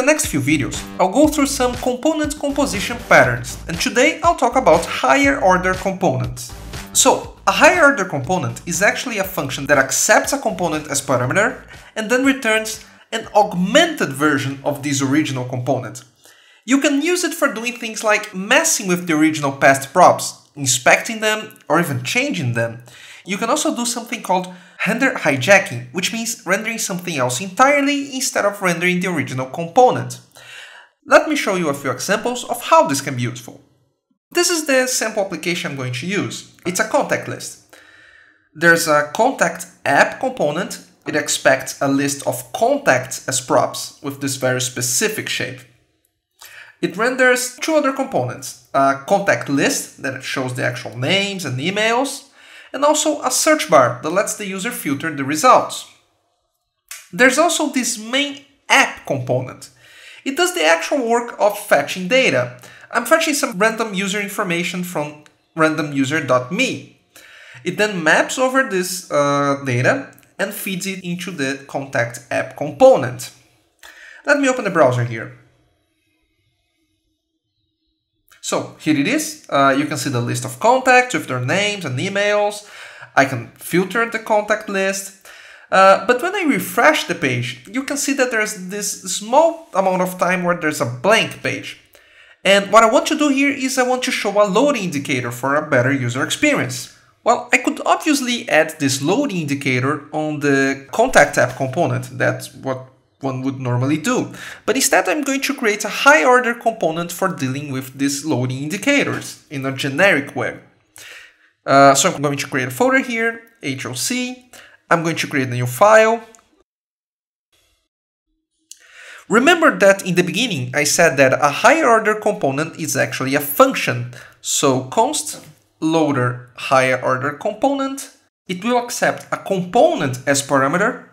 the next few videos, I'll go through some component composition patterns, and today I'll talk about higher order components. So, a higher order component is actually a function that accepts a component as parameter and then returns an augmented version of this original component. You can use it for doing things like messing with the original passed props, inspecting them, or even changing them. You can also do something called render hijacking, which means rendering something else entirely instead of rendering the original component. Let me show you a few examples of how this can be useful. This is the sample application I'm going to use. It's a contact list. There's a contact app component. It expects a list of contacts as props with this very specific shape. It renders two other components, a contact list that shows the actual names and emails, and also a search bar that lets the user filter the results. There's also this main app component. It does the actual work of fetching data. I'm fetching some random user information from randomuser.me. It then maps over this uh, data and feeds it into the contact app component. Let me open the browser here. So here it is. Uh, you can see the list of contacts with their names and emails. I can filter the contact list. Uh, but when I refresh the page, you can see that there's this small amount of time where there's a blank page. And what I want to do here is I want to show a loading indicator for a better user experience. Well, I could obviously add this loading indicator on the contact app component. That's what one would normally do. But instead I'm going to create a high order component for dealing with these loading indicators in a generic way. Uh, so I'm going to create a folder here, HOC. I'm going to create a new file. Remember that in the beginning I said that a higher order component is actually a function. So const loader higher order component, it will accept a component as parameter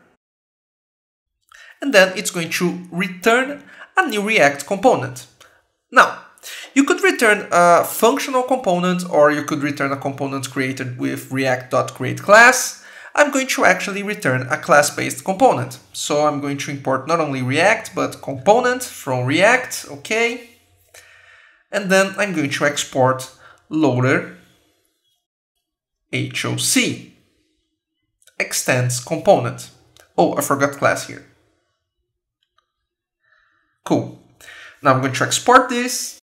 and then it's going to return a new React component. Now, you could return a functional component or you could return a component created with react.createClass. I'm going to actually return a class-based component. So I'm going to import not only React, but component from React, okay? And then I'm going to export loader HOC extends component. Oh, I forgot class here. Cool. Now I'm going to export this.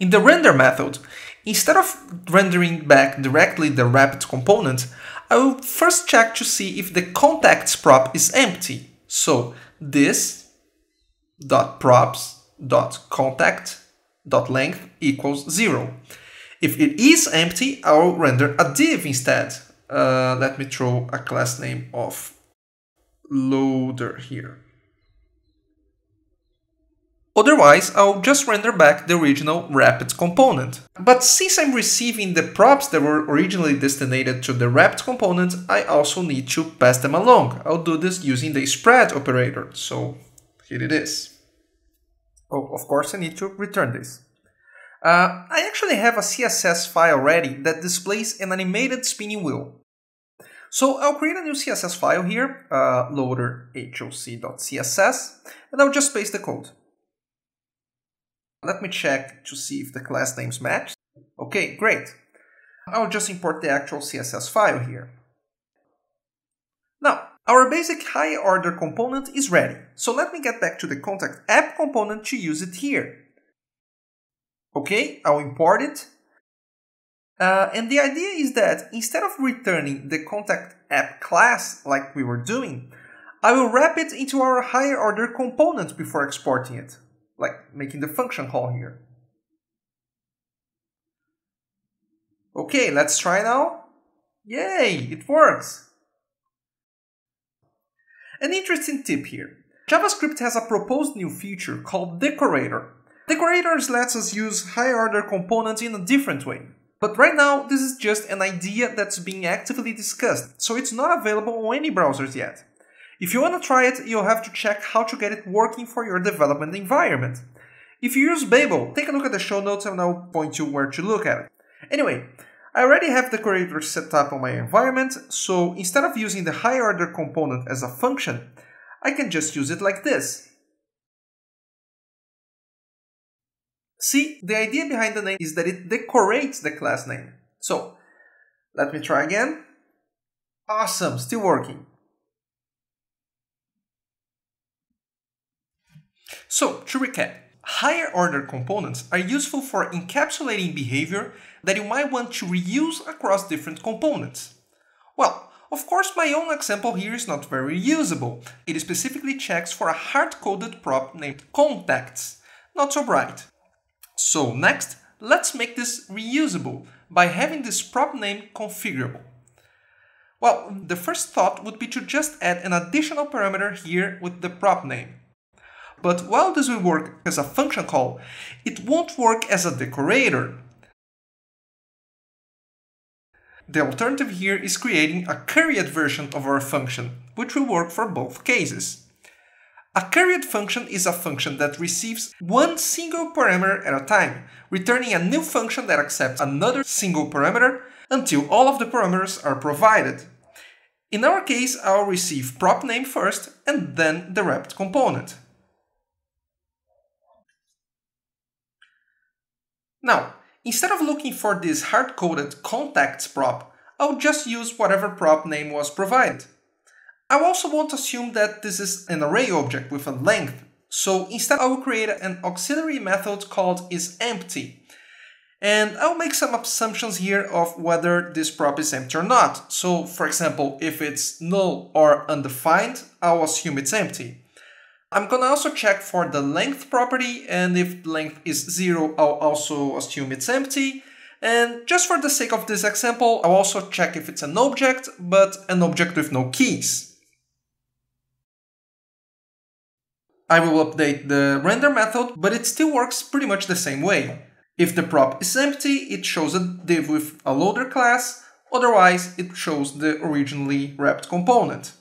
In the render method, instead of rendering back directly the wrapped component, I will first check to see if the contacts prop is empty. So this dot props dot contact dot length equals zero. If it is empty, I will render a div instead. Uh, let me throw a class name of loader here. Otherwise, I'll just render back the original wrapped component. But since I'm receiving the props that were originally destined to the wrapped component, I also need to pass them along. I'll do this using the spread operator, so here it is. Oh, of course I need to return this. Uh, I actually have a CSS file ready that displays an animated spinning wheel. So I'll create a new CSS file here, uh, loader hoc.css, and I'll just paste the code. Let me check to see if the class names match. Okay, great. I'll just import the actual CSS file here. Now, our basic high order component is ready. So let me get back to the contact app component to use it here. Okay, I'll import it. Uh, and the idea is that instead of returning the contact app class like we were doing, I will wrap it into our higher order component before exporting it like making the function call here. Okay, let's try now. Yay, it works. An interesting tip here. JavaScript has a proposed new feature called Decorator. Decorators lets us use higher order components in a different way. But right now, this is just an idea that's being actively discussed, so it's not available on any browsers yet. If you want to try it, you'll have to check how to get it working for your development environment. If you use Babel, take a look at the show notes and I'll point you where to look at it. Anyway, I already have decorator set up on my environment, so instead of using the higher order component as a function, I can just use it like this. See, the idea behind the name is that it decorates the class name. So, let me try again. Awesome, still working. So, to recap, higher order components are useful for encapsulating behavior that you might want to reuse across different components. Well, of course, my own example here is not very reusable. It specifically checks for a hard-coded prop named contacts. Not so bright. So next, let's make this reusable by having this prop name configurable. Well, the first thought would be to just add an additional parameter here with the prop name. But while this will work as a function call, it won't work as a decorator. The alternative here is creating a curried version of our function, which will work for both cases. A curried function is a function that receives one single parameter at a time, returning a new function that accepts another single parameter until all of the parameters are provided. In our case, I'll receive prop name first and then the wrapped component. Now, instead of looking for this hard-coded contacts prop, I'll just use whatever prop name was provided. I also won't assume that this is an array object with a length, so instead I will create an auxiliary method called isEmpty. And I'll make some assumptions here of whether this prop is empty or not. So for example, if it's null or undefined, I'll assume it's empty. I'm gonna also check for the length property and if length is zero, I'll also assume it's empty. And just for the sake of this example, I'll also check if it's an object, but an object with no keys. I will update the render method, but it still works pretty much the same way. If the prop is empty, it shows a div with a loader class, otherwise it shows the originally wrapped component.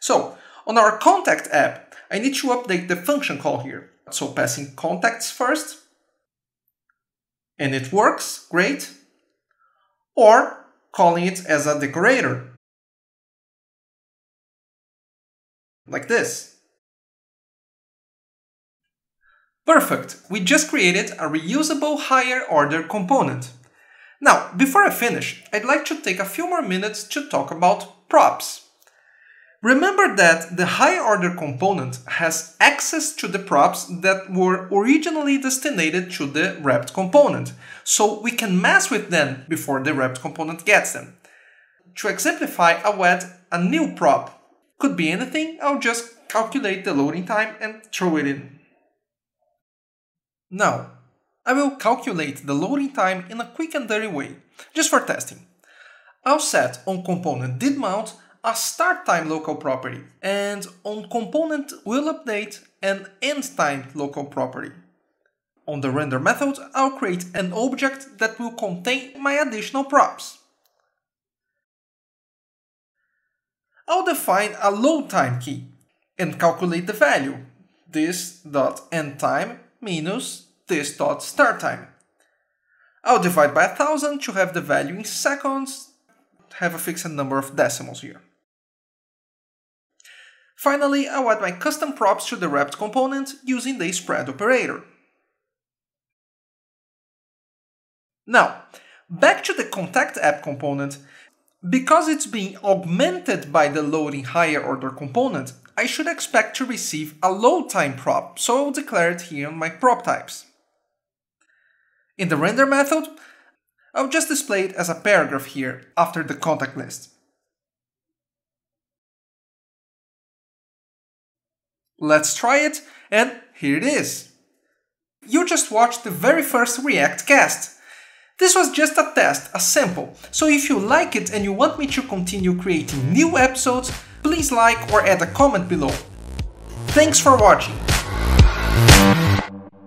So, on our contact app, I need to update the function call here. So passing contacts first, and it works, great. Or calling it as a decorator, like this. Perfect, we just created a reusable higher order component. Now, before I finish, I'd like to take a few more minutes to talk about props. Remember that the higher order component has access to the props that were originally destined to the wrapped component, so we can mess with them before the wrapped component gets them. To exemplify, I'll add a new prop. Could be anything, I'll just calculate the loading time and throw it in. Now, I will calculate the loading time in a quick and dirty way, just for testing. I'll set on component did mount a start time local property and on component will update an end time local property. On the render method, I'll create an object that will contain my additional props. I'll define a load time key and calculate the value, this dot end time minus this dot start time. I'll divide by 1000 to have the value in seconds, have a fixed number of decimals here. Finally, I'll add my custom props to the wrapped component using the spread operator. Now, back to the contact app component, because it's being augmented by the loading higher order component, I should expect to receive a load time prop, so I'll declare it here on my prop types. In the render method, I'll just display it as a paragraph here after the contact list. Let's try it, and here it is. You just watched the very first React cast. This was just a test, a sample, so if you like it and you want me to continue creating new episodes, please like or add a comment below. Thanks for watching!